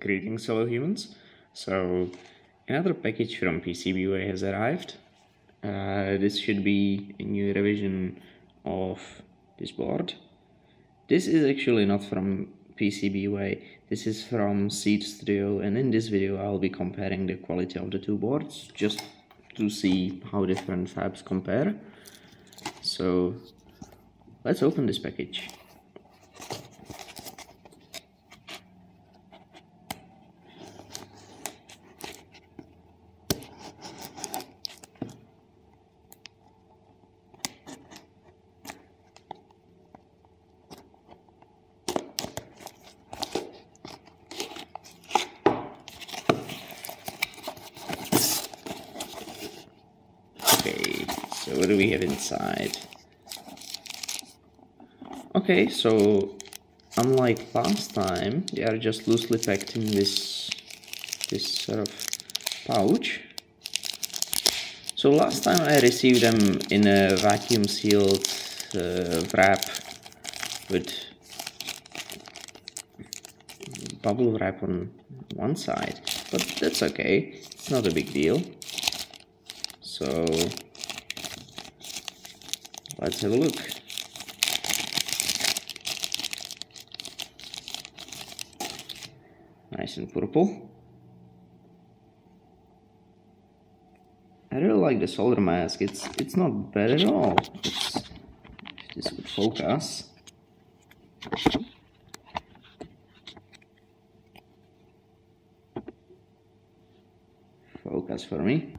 Greetings fellow humans. So another package from PCBWay has arrived. Uh, this should be a new revision of this board. This is actually not from PCBWay, this is from Seeed Studio and in this video I'll be comparing the quality of the two boards just to see how different fabs compare. So let's open this package. Okay, so what do we have inside? Okay, so unlike last time, they are just loosely packed in this this sort of pouch. So last time I received them in a vacuum sealed uh, wrap with bubble wrap on one side, but that's okay, it's not a big deal. So let's have a look. Nice and purple. I really like the solder mask. It's it's not bad at all. It's, if this would focus. Focus for me.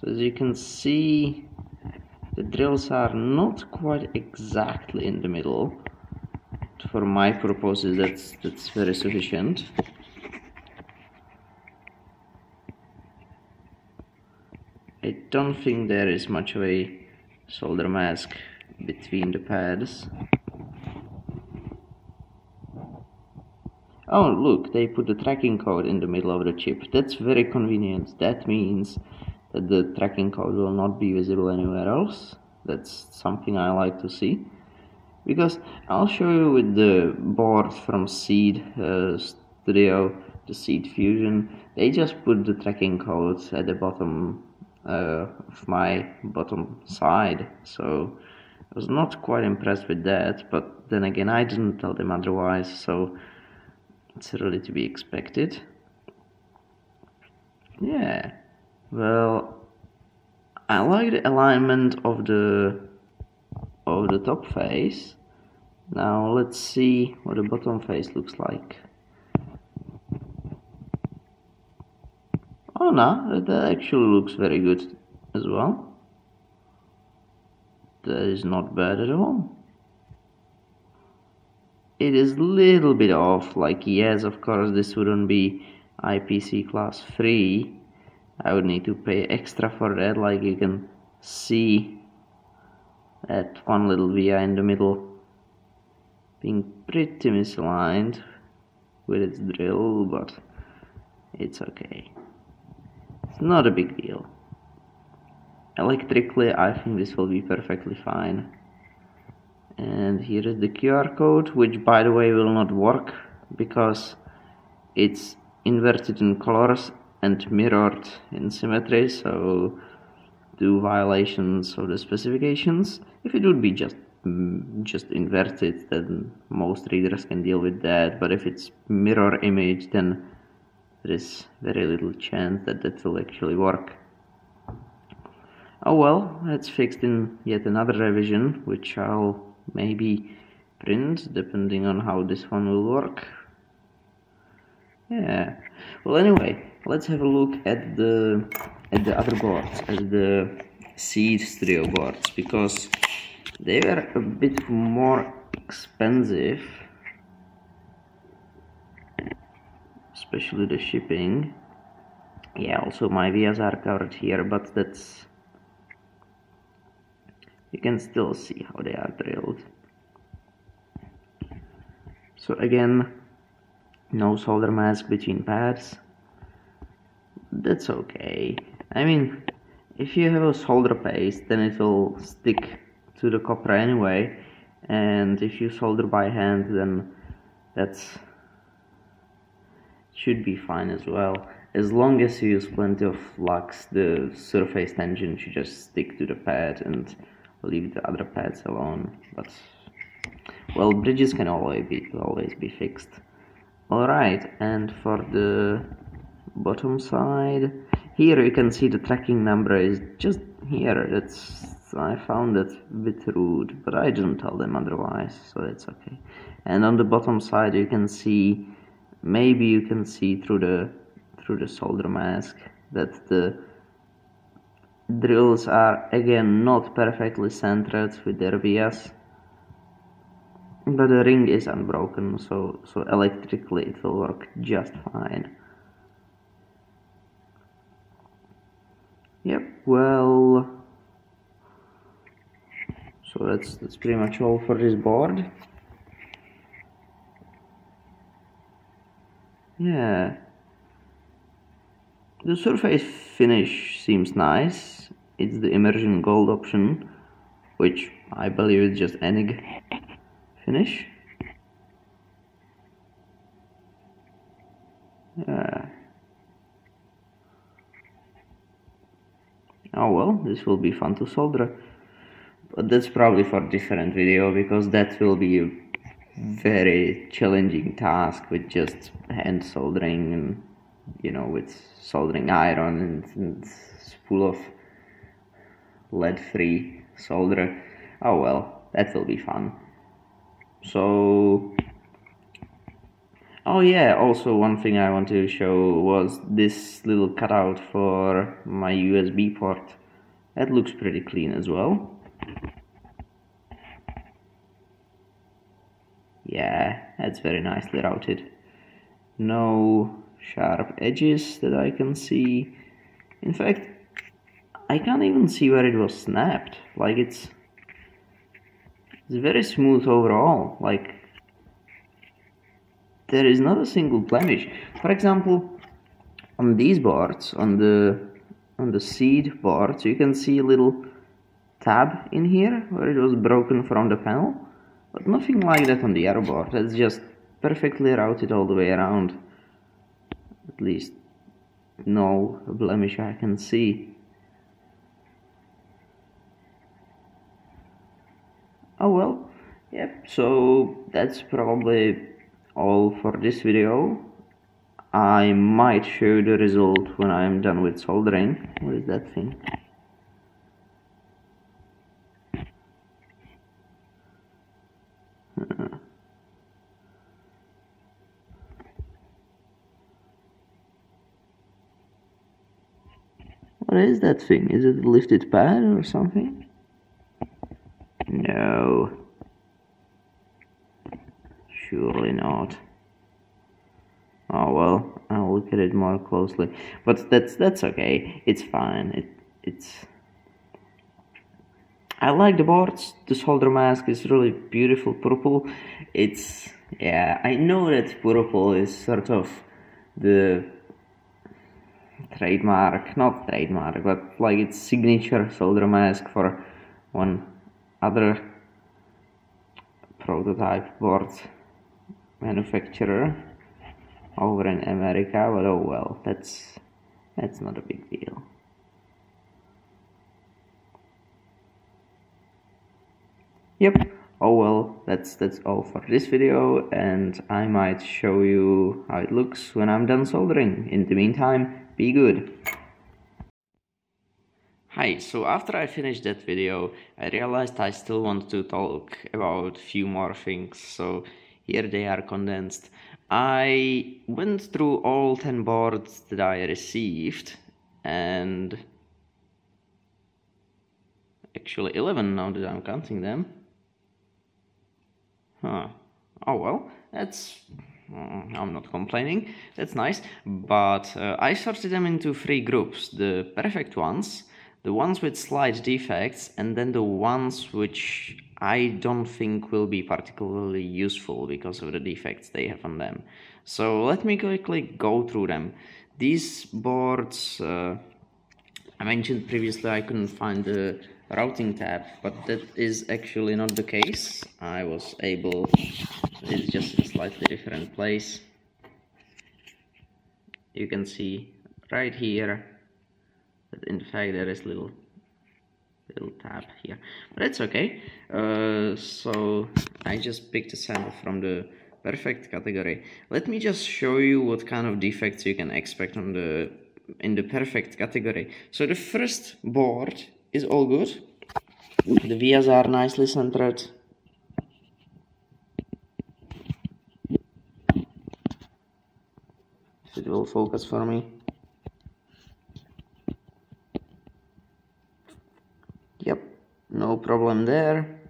So as you can see, drills are not quite exactly in the middle. For my purposes, that's, that's very sufficient. I don't think there is much of a solder mask between the pads. Oh look, they put the tracking code in the middle of the chip. That's very convenient. That means that the tracking code will not be visible anywhere else. That's something I like to see. Because I'll show you with the board from Seeed uh, Studio, the Seeed Fusion, they just put the tracking codes at the bottom uh, of my bottom side. So I was not quite impressed with that, but then again I didn't tell them otherwise, so it's really to be expected. Yeah. Well, I like the alignment of the of the top face. Now let's see what the bottom face looks like. Oh no, that actually looks very good as well. That is not bad at all. It is a little bit off, like yes, of course this wouldn't be IPC class 3 I would need to pay extra for that like you can see that one little via in the middle being pretty misaligned with its drill but it's okay. It's not a big deal. Electrically I think this will be perfectly fine. And here is the QR code which by the way will not work because it's inverted in colors and mirrored in symmetry so do violations of the specifications. If it would be just mm, just inverted then most readers can deal with that but if it's mirror image then there is very little chance that that will actually work. Oh well it's fixed in yet another revision which I'll maybe print depending on how this one will work yeah. Well anyway let's have a look at the at the other boards at the Seeed Studio boards because they were a bit more expensive especially the shipping. Yeah also my vias are covered here but that's you can still see how they are drilled. So again no solder mask between pads that's okay. I mean, if you have a solder paste, then it will stick to the copper anyway. And if you solder by hand, then that's should be fine as well. As long as you use plenty of flux, the surface tension should just stick to the pad and leave the other pads alone. But well, bridges can always be always be fixed. Alright, and for the bottom side, here you can see the tracking number is just here. That's I found that a bit rude, but I didn't tell them otherwise, so it's okay. And on the bottom side, you can see maybe you can see through the through the solder mask that the drills are again not perfectly centered with their vias but the ring is unbroken so so electrically it will work just fine. Yep well so that's that's pretty much all for this board. Yeah. The surface finish seems nice. It's the immersion gold option which I believe is just ENIG finish. Yeah oh well this will be fun to solder. But that's probably for different video because that will be a very challenging task with just hand soldering and you know with soldering iron and, and full of lead free solder. Oh well that will be fun so oh yeah also one thing I want to show was this little cutout for my USB port. That looks pretty clean as well. Yeah that's very nicely routed. No sharp edges that I can see. In fact I can't even see where it was snapped. Like it's it's very smooth overall like there is not a single blemish. For example on these boards on the on the Seeed boards you can see a little tab in here where it was broken from the panel but nothing like that on the arrow board. It's just perfectly routed all the way around. At least no blemish I can see oh well yep so that's probably all for this video I might show the result when I'm done with soldering what is that thing What is that thing? Is it a lifted pad or something? No. Surely not. Oh well, I'll look at it more closely. But that's that's okay. It's fine. It it's I like the boards. The solder mask is really beautiful purple. It's yeah, I know that purple is sort of the trademark, not trademark, but like its signature solder mask for one other prototype board manufacturer over in America, but oh well, that's that's not a big deal. Yep, oh well, that's that's all for this video and I might show you how it looks when I'm done soldering. In the meantime, be good. Hi, so after I finished that video, I realized I still want to talk about few more things, so here they are condensed. I went through all 10 boards that I received, and actually 11 now that I'm counting them. Huh. Oh well, that's Mm, I'm not complaining, that's nice, but uh, I sorted them into three groups, the perfect ones, the ones with slight defects, and then the ones which I don't think will be particularly useful because of the defects they have on them. So let me quickly go through them. These boards, uh, I mentioned previously I couldn't find the routing tab, but that is actually not the case. I was able it's just a slightly different place you can see right here that in fact there is little little tab here. But it's okay. Uh, so I just picked a sample from the perfect category. Let me just show you what kind of defects you can expect on the in the perfect category. So the first board is all good. The vias are nicely centered. It will focus for me yep no problem there.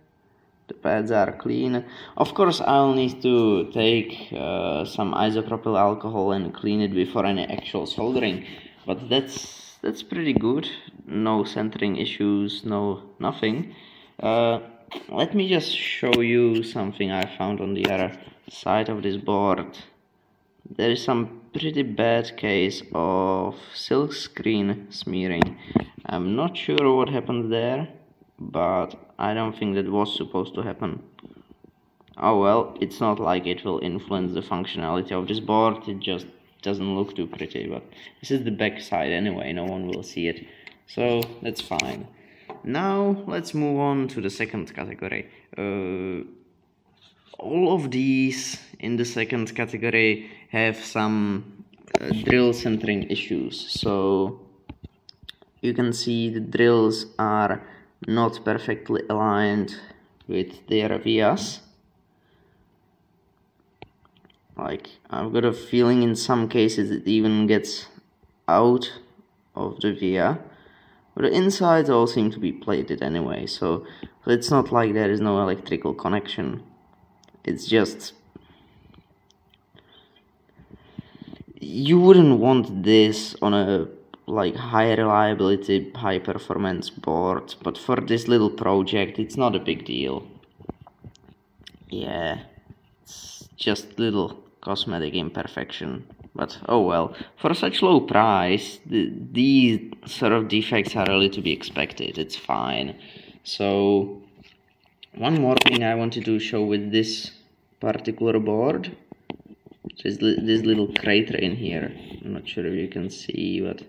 The pads are clean. Of course I'll need to take uh, some isopropyl alcohol and clean it before any actual soldering but that's that's pretty good. No centering issues no nothing. Uh, let me just show you something I found on the other side of this board. There is some pretty bad case of silk screen smearing. I'm not sure what happened there, but I don't think that was supposed to happen. Oh well, it's not like it will influence the functionality of this board, it just doesn't look too pretty, but this is the back side anyway, no one will see it, so that's fine. Now let's move on to the second category. Uh, all of these in the second category have some uh, drill centering issues so you can see the drills are not perfectly aligned with their vias like I've got a feeling in some cases it even gets out of the via but the insides all seem to be plated anyway so it's not like there is no electrical connection. It's just you wouldn't want this on a like high reliability high performance board but for this little project it's not a big deal. Yeah it's just little cosmetic imperfection but oh well. For such low price the, these sort of defects are really to be expected it's fine. So one more thing I wanted to show with this particular board. There's this little crater in here. I'm not sure if you can see but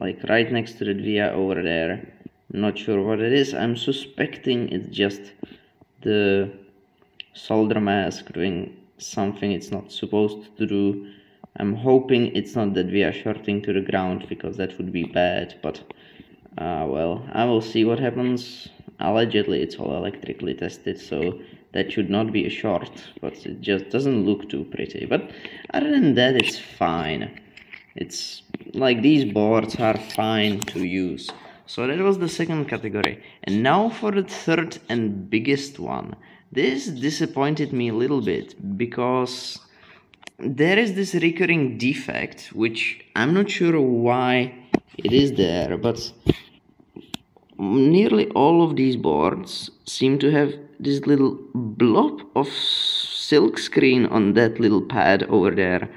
like right next to the via over there. Not sure what it is. I'm suspecting it's just the solder mask doing something it's not supposed to do. I'm hoping it's not that we are shorting to the ground because that would be bad but uh, well I will see what happens. Allegedly it's all electrically tested so that should not be a short but it just doesn't look too pretty. But other than that it's fine. It's like these boards are fine to use. So that was the second category. And now for the third and biggest one. This disappointed me a little bit because there is this recurring defect which I'm not sure why it is there but nearly all of these boards seem to have this little blob of silk screen on that little pad over there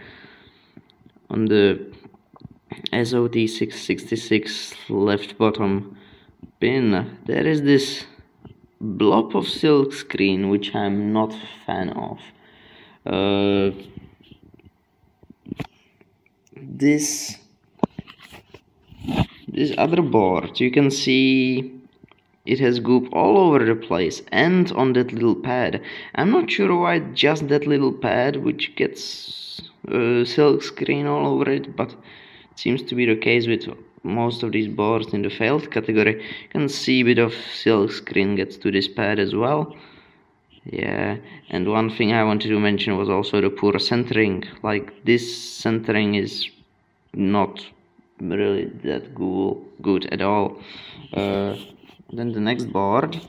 on the SOT666 left bottom pin. There is this blob of silk screen which I'm not fan of. Uh, this this other board you can see it has goop all over the place and on that little pad. I'm not sure why just that little pad which gets uh, silk screen all over it but seems to be the case with most of these boards in the failed category you can see a bit of silk screen gets to this pad as well yeah and one thing I wanted to mention was also the poor centering like this centering is not really that cool, good at all. Uh, then the next board.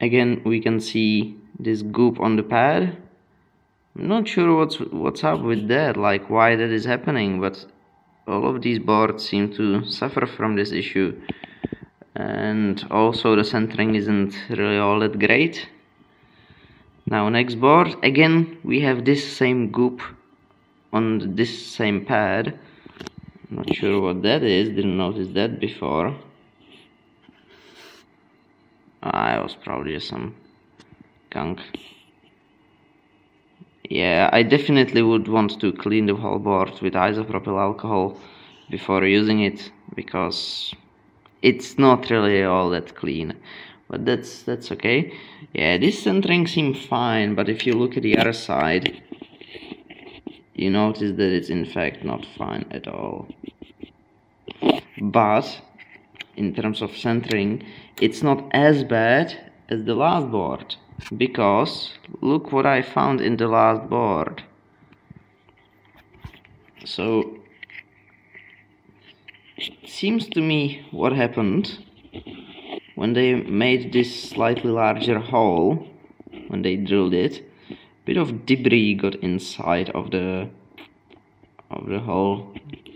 Again, we can see this goop on the pad. I'm not sure what's what's up with that, like why that is happening, but all of these boards seem to suffer from this issue. And also the centering isn't really all that great. Now next board, again we have this same goop on this same pad not sure what that is didn't notice that before I was probably some gunk yeah I definitely would want to clean the whole board with isopropyl alcohol before using it because it's not really all that clean but that's that's okay. Yeah this centering seems fine but if you look at the other side you notice that it's in fact not fine at all. But in terms of centering it's not as bad as the last board because look what I found in the last board. So it seems to me what happened when they made this slightly larger hole when they drilled it bit of debris got inside of the of the whole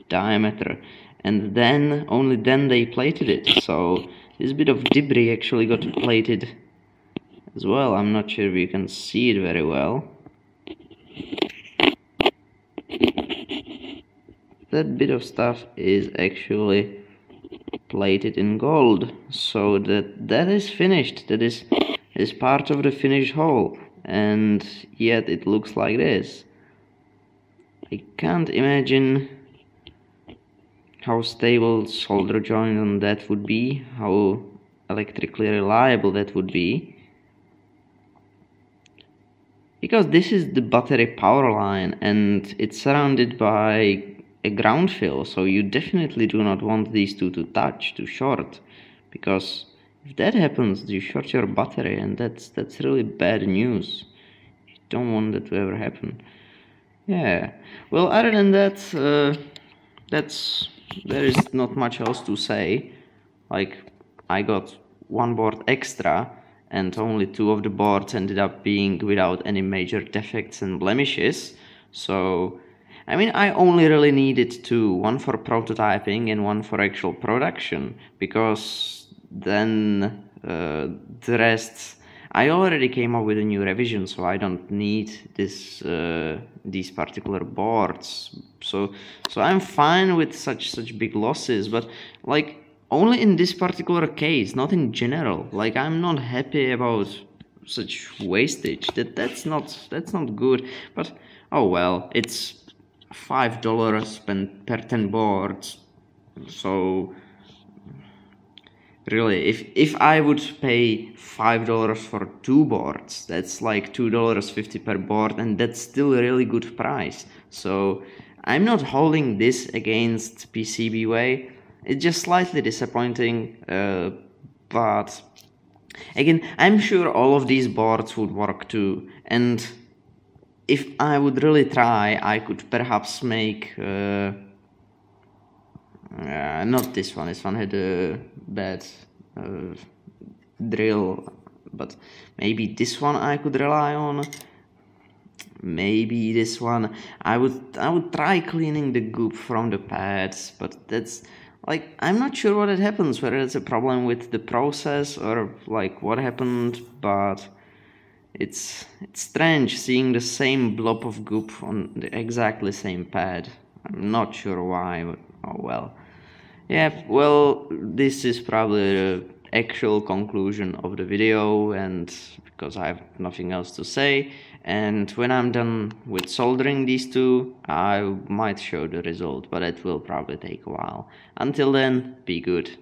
diameter. And then only then they plated it. So this bit of debris actually got plated as well. I'm not sure if you can see it very well. That bit of stuff is actually plated in gold so that that is finished. That is is part of the finished hole and yet it looks like this. I can't imagine how stable solder joint on that would be how electrically reliable that would be because this is the battery power line and it's surrounded by a ground fill so you definitely do not want these two to touch to short because if that happens you short your battery and that's that's really bad news. You don't want that to ever happen. Yeah. Well other than that uh, that's there is not much else to say. Like I got one board extra and only two of the boards ended up being without any major defects and blemishes so I mean, I only really needed two, one for prototyping and one for actual production, because then uh, the rest, I already came up with a new revision, so I don't need this uh, these particular boards. So, so I'm fine with such such big losses, but like only in this particular case, not in general. Like I'm not happy about such wastage. That that's not that's not good. But oh well, it's five dollars spent per 10 boards so really if if i would pay five dollars for two boards that's like two dollars 50 per board and that's still a really good price so i'm not holding this against pcbway it's just slightly disappointing uh, but again i'm sure all of these boards would work too and if I would really try, I could perhaps make uh, uh, not this one. This one had a bad uh, drill, but maybe this one I could rely on. Maybe this one I would I would try cleaning the goop from the pads, but that's like I'm not sure what it happens. Whether it's a problem with the process or like what happened, but it's it's strange seeing the same blob of goop on the exactly same pad. I'm not sure why, but oh well. Yeah, well, this is probably the actual conclusion of the video and because I have nothing else to say and when I'm done with soldering these two I might show the result but it will probably take a while. Until then, be good.